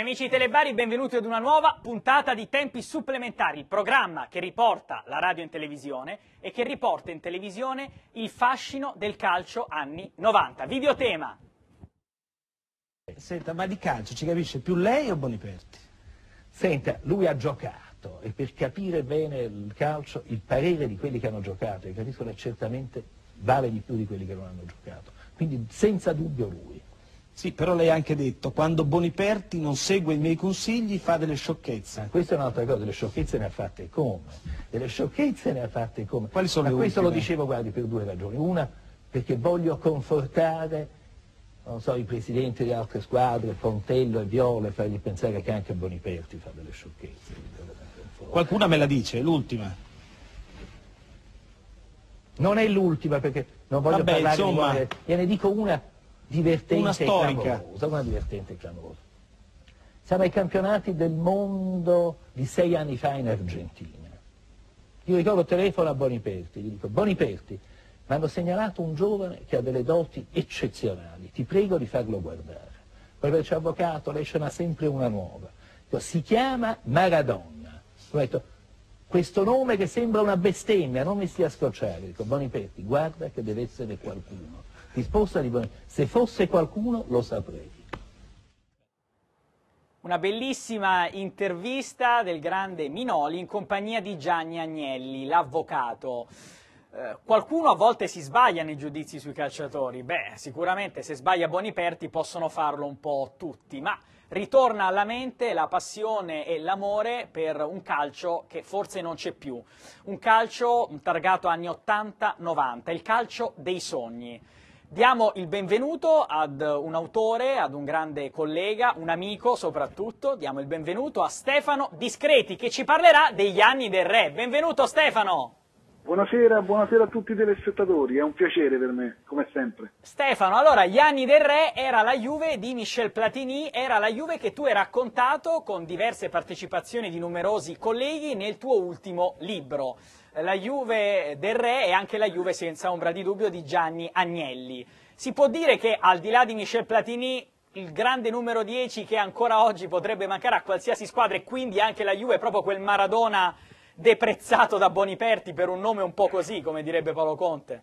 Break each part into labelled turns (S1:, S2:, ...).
S1: Cari amici di Telebari, benvenuti ad una nuova puntata di Tempi Supplementari, il programma che riporta la radio in televisione e che riporta in televisione il fascino del calcio anni 90. Videotema.
S2: Senta, ma di calcio ci capisce più lei o Boniperti?
S3: Senta, lui ha giocato e per capire bene il calcio il parere di quelli che hanno giocato e capiscono certamente vale di più di quelli che non hanno giocato. Quindi senza dubbio lui.
S2: Sì, però lei ha anche detto, quando Boniperti non segue i miei consigli fa delle sciocchezze.
S3: Ma questa è un'altra cosa, delle sciocchezze ne ha fatte come? Delle sciocchezze ne ha fatte come?
S2: Quali sono
S3: Ma
S2: le
S3: questo
S2: ultime?
S3: lo dicevo, guardi, per due ragioni. Una, perché voglio confortare, non so, i presidenti di altre squadre, Pontello e Viola, e fargli pensare che anche Boniperti fa delle sciocchezze.
S2: Qualcuna me la dice, l'ultima.
S3: Non è l'ultima perché non voglio
S2: Vabbè,
S3: parlare
S2: insomma-
S3: di guardia. Gliene dico una divertente
S2: Una
S3: e
S2: storica.
S3: clamorosa, una divertente e clamorosa. Siamo ai campionati del mondo di sei anni fa in Argentina. Io ricordo telefono a Boniperti, gli dico Boniperti, mi hanno segnalato un giovane che ha delle doti eccezionali, ti prego di farlo guardare. Poi per avvocato, lei ce n'ha sempre una nuova. Dico, si chiama Maradona. Ho detto, questo nome che sembra una bestemmia, non mi stia a scocciare. Dico, Boniperti, guarda che deve essere qualcuno. Risposta di se fosse qualcuno lo saprei.
S1: Una bellissima intervista del grande Minoli in compagnia di Gianni Agnelli, l'avvocato. Eh, qualcuno a volte si sbaglia nei giudizi sui calciatori. Beh, sicuramente se sbaglia Boniperti possono farlo un po' tutti, ma ritorna alla mente la passione e l'amore per un calcio che forse non c'è più. Un calcio targato anni 80-90, il calcio dei sogni. Diamo il benvenuto ad un autore, ad un grande collega, un amico soprattutto. Diamo il benvenuto a Stefano Discreti che ci parlerà degli anni del re. Benvenuto Stefano!
S4: Buonasera, buonasera a tutti i telespettatori, è un piacere per me, come sempre.
S1: Stefano, allora gli anni del re era la Juve di Michel Platini, era la Juve che tu hai raccontato con diverse partecipazioni di numerosi colleghi nel tuo ultimo libro. La Juve del re e anche la Juve senza ombra di dubbio di Gianni Agnelli. Si può dire che al di là di Michel Platini il grande numero 10 che ancora oggi potrebbe mancare a qualsiasi squadra e quindi anche la Juve è proprio quel Maradona deprezzato da Boniperti per un nome un po' così, come direbbe Paolo Conte.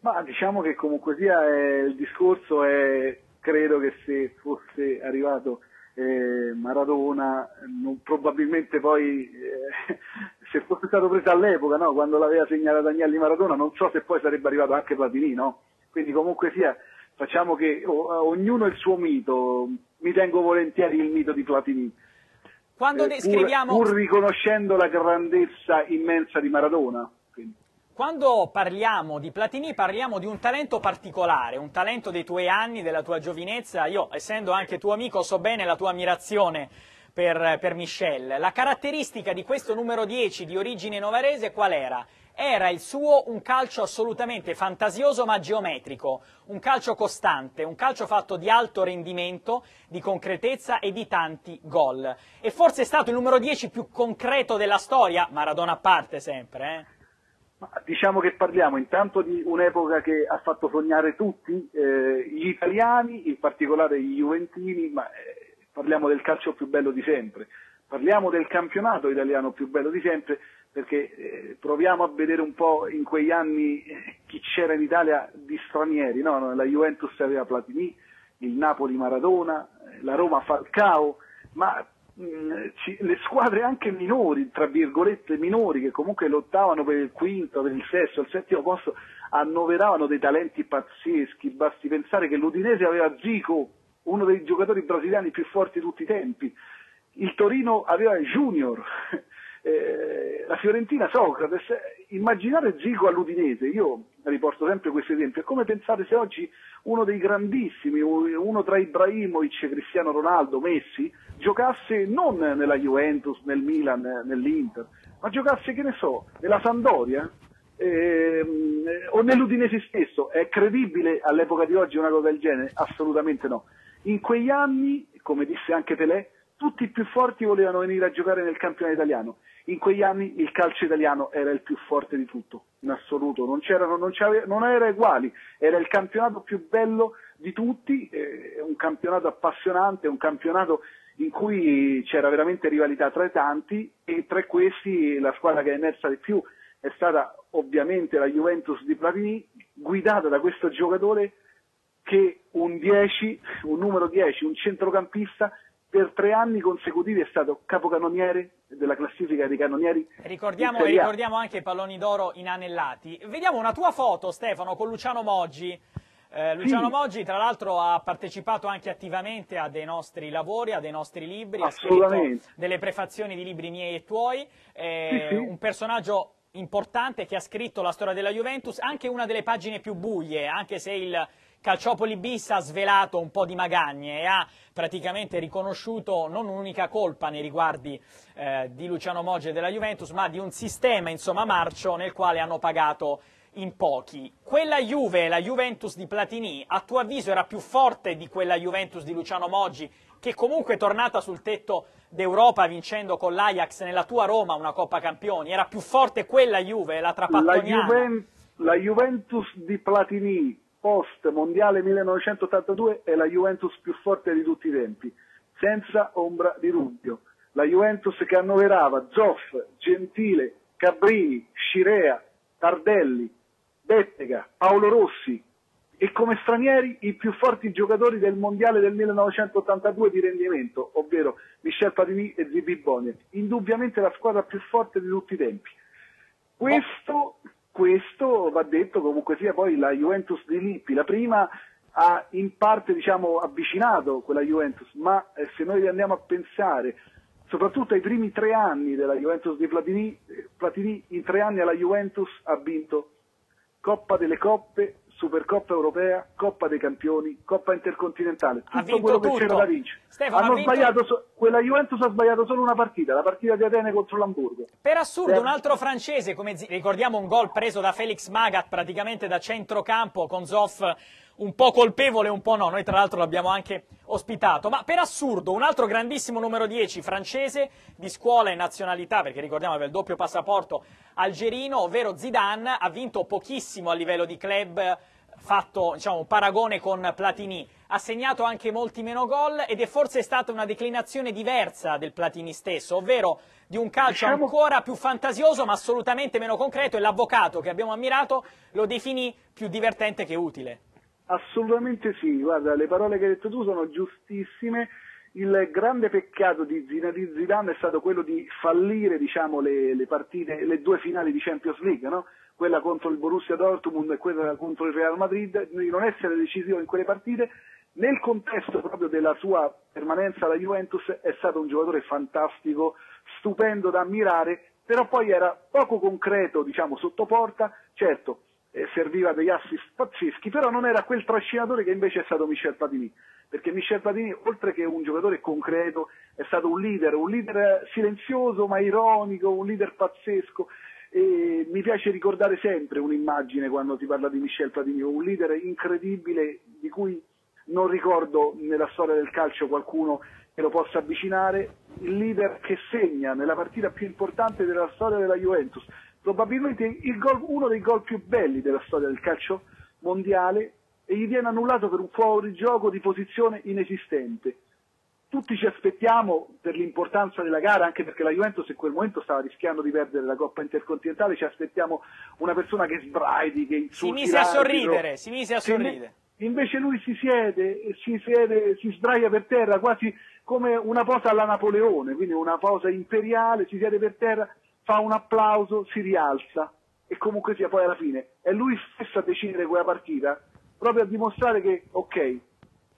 S4: Ma diciamo che comunque sia eh, il discorso è, credo che se fosse arrivato eh, Maradona, non- probabilmente poi eh, se fosse stato preso all'epoca, no, quando l'aveva segnalato Agnelli Maradona, non so se poi sarebbe arrivato anche Platini, no? Quindi comunque sia, facciamo che o- ognuno il suo mito, mi tengo volentieri il mito di Platini.
S1: Quando
S4: eh,
S1: descriviamo...
S4: pur, pur riconoscendo la grandezza immensa di Maradona. Quindi.
S1: Quando parliamo di Platini parliamo di un talento particolare, un talento dei tuoi anni, della tua giovinezza. Io, essendo anche tuo amico, so bene la tua ammirazione per, per Michel. La caratteristica di questo numero 10 di origine novarese qual era? Era il suo un calcio assolutamente fantasioso ma geometrico, un calcio costante, un calcio fatto di alto rendimento, di concretezza e di tanti gol. E forse è stato il numero 10 più concreto della storia, Maradona a parte sempre, eh?
S4: Diciamo che parliamo intanto di un'epoca che ha fatto sognare tutti, eh, gli italiani, in particolare gli juventini, ma eh, parliamo del calcio più bello di sempre, parliamo del campionato italiano più bello di sempre, perché eh, proviamo a vedere un po' in quegli anni eh, chi c'era in Italia di stranieri, no? la Juventus aveva Platini, il Napoli Maradona, eh, la Roma Falcao, ma mh, ci- le squadre anche minori, tra virgolette minori, che comunque lottavano per il quinto, per il sesto, il settimo posto, annoveravano dei talenti pazzeschi, basti pensare che l'Udinese aveva Zico, uno dei giocatori brasiliani più forti di tutti i tempi, il Torino aveva Junior, eh, la Fiorentina Socrates, immaginare Zico all'Udinese, io riporto sempre questo esempio, è come pensare se oggi uno dei grandissimi, uno tra Ibrahimovic, Cristiano Ronaldo, Messi, giocasse non nella Juventus, nel Milan, nell'Inter, ma giocasse, che ne so, nella Sampdoria ehm, o nell'Udinese stesso. È credibile all'epoca di oggi una cosa del genere? Assolutamente no. In quegli anni, come disse anche Pelé, tutti i più forti volevano venire a giocare nel campionato italiano. In quegli anni il calcio italiano era il più forte di tutto, in assoluto, non, non, non era uguali, era il campionato più bello di tutti, eh, un campionato appassionante, un campionato in cui c'era veramente rivalità tra i tanti e tra questi la squadra che è emersa di più è stata ovviamente la Juventus di Platini, guidata da questo giocatore che un 10, un numero 10, un centrocampista per tre anni consecutivi è stato capocannoniere della classifica dei cannonieri.
S1: Ricordiamo, ricordiamo anche i palloni d'oro inanellati. Vediamo una tua foto, Stefano, con Luciano Moggi. Eh, Luciano sì. Moggi, tra l'altro, ha partecipato anche attivamente a dei nostri lavori, a dei nostri libri, ha scritto delle prefazioni di libri miei e tuoi. Eh, sì, sì. Un personaggio importante che ha scritto la storia della Juventus, anche una delle pagine più buie, anche se il Calciopoli bis ha svelato un po' di magagne e ha praticamente riconosciuto non un'unica colpa nei riguardi eh, di Luciano Moggi e della Juventus, ma di un sistema insomma marcio nel quale hanno pagato in pochi. Quella Juve, la Juventus di Platini, a tuo avviso era più forte di quella Juventus di Luciano Moggi, che comunque è tornata sul tetto d'Europa vincendo con l'Ajax nella tua Roma una Coppa Campioni? Era più forte quella Juve, la trapattoniana?
S4: La, Juven- la Juventus di Platini post mondiale 1982 è la Juventus più forte di tutti i tempi, senza ombra di dubbio. La Juventus che annoverava Zoff, Gentile, Cabrini, Scirea, Tardelli, Bettega, Paolo Rossi e come stranieri i più forti giocatori del mondiale del 1982 di rendimento, ovvero Michel Platini e Zibi Boniek. Indubbiamente la squadra più forte di tutti i tempi. Questo, questo va detto comunque sia poi la Juventus di Lippi, la prima ha in parte diciamo, avvicinato quella Juventus, ma eh, se noi andiamo a pensare soprattutto ai primi tre anni della Juventus di Platini, eh, Platini in tre anni alla Juventus ha vinto Coppa delle Coppe, Supercoppa Europea, Coppa dei Campioni, Coppa Intercontinentale, tutto quello tutto. che c'era da vincere. Stefano, vinto... so... quella Juventus ha sbagliato solo una partita, la partita di Atene contro l'Hamburgo.
S1: Per assurdo, per... un altro francese, come ricordiamo un gol preso da Felix Magat praticamente da centrocampo con Zoff un po' colpevole un po' no, noi tra l'altro l'abbiamo anche ospitato, ma per assurdo un altro grandissimo numero 10 francese di scuola e nazionalità, perché ricordiamo aveva il doppio passaporto algerino, ovvero Zidane, ha vinto pochissimo a livello di club, fatto diciamo, un paragone con Platini, ha segnato anche molti meno gol ed è forse stata una declinazione diversa del Platini stesso, ovvero di un calcio diciamo... ancora più fantasioso ma assolutamente meno concreto e l'avvocato che abbiamo ammirato lo definì più divertente che utile.
S4: Assolutamente sì, guarda, le parole che hai detto tu sono giustissime. Il grande peccato di Zidane è stato quello di fallire diciamo, le, le, partite, le due finali di Champions League, no? quella contro il Borussia Dortmund e quella contro il Real Madrid, di non essere decisivo in quelle partite. Nel contesto proprio della sua permanenza alla Juventus è stato un giocatore fantastico, stupendo da ammirare, però poi era poco concreto diciamo, sotto porta, certo eh, serviva degli assist pazzeschi, però non era quel trascinatore che invece è stato Michel Platini, perché Michel Platini, oltre che un giocatore concreto, è stato un leader, un leader silenzioso ma ironico, un leader pazzesco. E mi piace ricordare sempre un'immagine quando si parla di Michel Platini, un leader incredibile di cui non ricordo nella storia del calcio qualcuno che lo possa avvicinare, il leader che segna nella partita più importante della storia della Juventus, probabilmente gol, uno dei gol più belli della storia del calcio mondiale e gli viene annullato per un fuorigioco di posizione inesistente. Tutti ci aspettiamo, per l'importanza della gara, anche perché la Juventus in quel momento stava rischiando di perdere la Coppa Intercontinentale, ci aspettiamo una persona che sbraidi, che insulti
S1: Si mise a sorridere, si mise a sorridere.
S4: Invece lui si siede, si siede, si sdraia per terra quasi come una posa alla Napoleone, quindi una posa imperiale, si siede per terra fa un applauso, si rialza e comunque sia poi alla fine è lui stesso a decidere quella partita, proprio a dimostrare che ok,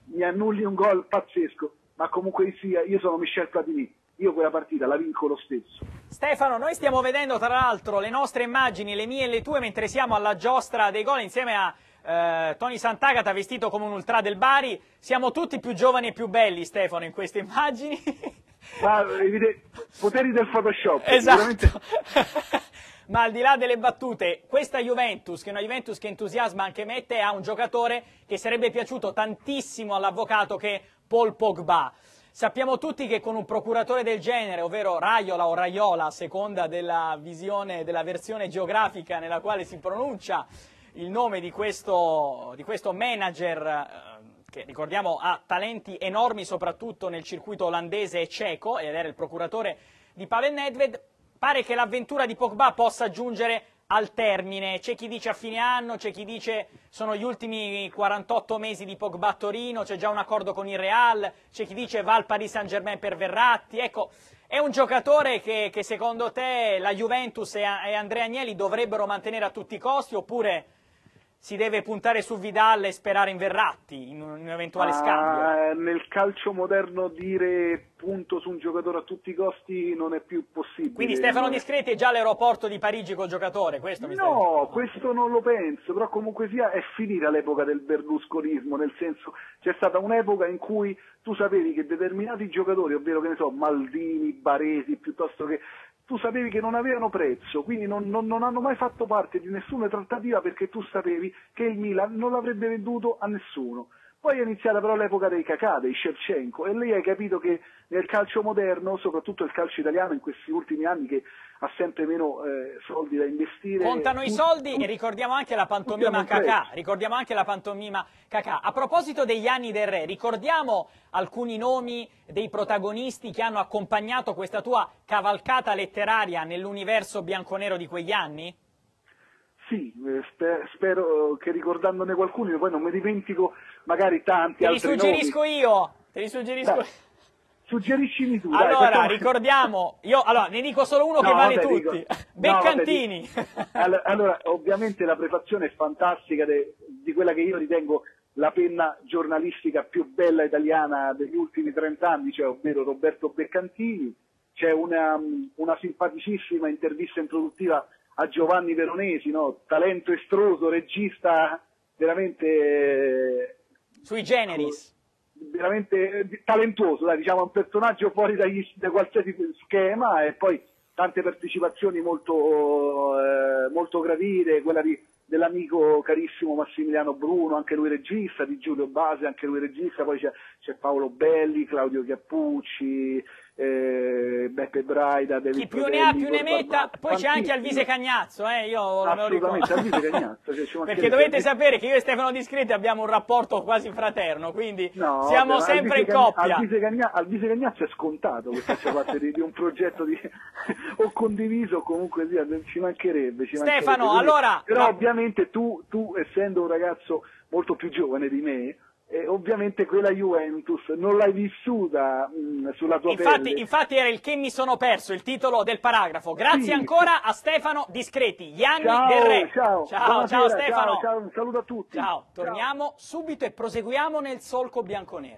S4: mi annulli un gol pazzesco, ma comunque sia io sono Michel Platini, io quella partita la vinco lo stesso.
S1: Stefano, noi stiamo vedendo tra l'altro le nostre immagini, le mie e le tue, mentre siamo alla giostra dei gol insieme a eh, Tony Sant'Agata vestito come un ultra del Bari. Siamo tutti più giovani e più belli, Stefano, in queste immagini.
S4: Ma, poteri del Photoshop.
S1: Esatto. Ma al di là delle battute, questa Juventus, che è una Juventus che entusiasma anche Mette, ha un giocatore che sarebbe piaciuto tantissimo all'avvocato che è Paul Pogba. Sappiamo tutti che con un procuratore del genere, ovvero Raiola o Raiola, a seconda della visione, della versione geografica nella quale si pronuncia il nome di questo, di questo manager che ricordiamo ha talenti enormi soprattutto nel circuito olandese e ceco, ed era il procuratore di Pavel Nedved, pare che l'avventura di Pogba possa giungere al termine. C'è chi dice a fine anno, c'è chi dice sono gli ultimi 48 mesi di Pogba a Torino, c'è già un accordo con il Real, c'è chi dice va al Paris Saint Germain per Verratti. Ecco, è un giocatore che, che secondo te la Juventus e, e Andrea Agnelli dovrebbero mantenere a tutti i costi oppure si deve puntare su Vidal e sperare in Verratti in un, in un eventuale
S4: Ah,
S1: scambio?
S4: nel calcio moderno dire punto su un giocatore a tutti i costi non è più possibile.
S1: Quindi Stefano Discreti è già all'aeroporto di Parigi col giocatore, questo mi
S4: No,
S1: dicendo?
S4: questo non lo penso, però comunque sia è finita l'epoca del berlusconismo, nel senso c'è stata un'epoca in cui tu sapevi che determinati giocatori, ovvero che ne so, Maldini, Baresi, piuttosto che tu sapevi che non avevano prezzo, quindi non, non- non hanno mai fatto parte di nessuna trattativa perché tu sapevi che il Milan non l'avrebbe venduto a nessuno. Poi è iniziata però l'epoca dei Kakà, dei Shevchenko, e lì hai capito che nel calcio moderno, soprattutto il calcio italiano in questi ultimi anni che ha sempre meno eh, soldi da investire...
S1: Contano i soldi e ricordiamo anche la pantomima
S4: prezzo.
S1: ricordiamo anche la pantomima Kakà. A proposito degli anni del re, ricordiamo alcuni nomi dei protagonisti che hanno accompagnato questa tua cavalcata letteraria nell'universo bianconero di quegli anni?
S4: Sì, eh, spe- spero che ricordandone qualcuno, poi non mi dimentico magari tanti
S1: Te li
S4: altri
S1: suggerisco
S4: nomi.
S1: io, te li suggerisco
S4: Dai, Suggeriscimi tu. dai,
S1: Allora,
S4: facciamo-
S1: ricordiamo, io allora, ne dico solo uno che
S4: No,
S1: vale
S4: vabbè,
S1: tutti.
S4: dico- no,
S1: Beccantini.
S4: vabbè, di- Allora, allora, ovviamente la prefazione è fantastica de- di quella che io ritengo la penna giornalistica più bella italiana degli ultimi 30 anni, cioè ovvero Roberto Beccantini. C'è una, una simpaticissima intervista introduttiva a Giovanni Veronesi, no? talento estroso, regista veramente eh,
S1: Sui generis.
S4: Veramente eh, talentuoso, dai, diciamo un personaggio fuori dagli- da qualsiasi schema e poi tante partecipazioni molto, eh, molto gradite, quella di- dell'amico carissimo Massimiliano Bruno, anche lui regista, di Giulio Base, anche lui regista, poi c'è, c'è Paolo Belli, Claudio Chiappucci, eh, Beppe Braida, David
S1: Chi più ne
S4: Prodelli,
S1: ha più ne metta, poi c'è anche. Alvise Cagnazzo, eh, io me lo ricordo.
S4: Alvise Cagnazzo, cioè.
S1: Perché dovete sapere che io e Stefano Discreti abbiamo un rapporto quasi fraterno, quindi
S4: No,
S1: siamo
S4: vabbè,
S1: sempre in
S4: Cagna-
S1: coppia.
S4: Alvise Cagna- Alvise Cagnazzo è scontato che faccia parte di, di un progetto di, o condiviso o comunque sia, ci mancherebbe. Ci
S1: Stefano,
S4: mancherebbe.
S1: allora-
S4: Però
S1: no.
S4: ovviamente tu, tu, essendo un ragazzo molto più giovane di me, eh, ovviamente quella Juventus non l'hai vissuta mh, sulla tua
S1: Infatti,
S4: pelle.
S1: infatti era il che mi sono perso, il titolo del paragrafo. Grazie
S4: Sì,
S1: ancora a Stefano Discreti, gli anni
S4: ciao,
S1: del re.
S4: ciao,
S1: ciao, ciao Stefano.
S4: ciao, ciao, un saluto a tutti.
S1: Ciao, torniamo subito e proseguiamo nel solco bianconero.